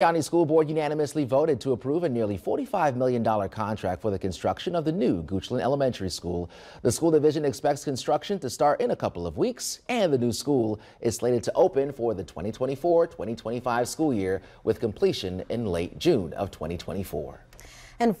County School Board unanimously voted to approve a nearly $45 million contract for the construction of the new Goochland Elementary School. The school division expects construction to start in a couple of weeks, and the new school is slated to open for the 2024-2025 school year with completion in late June of 2024. And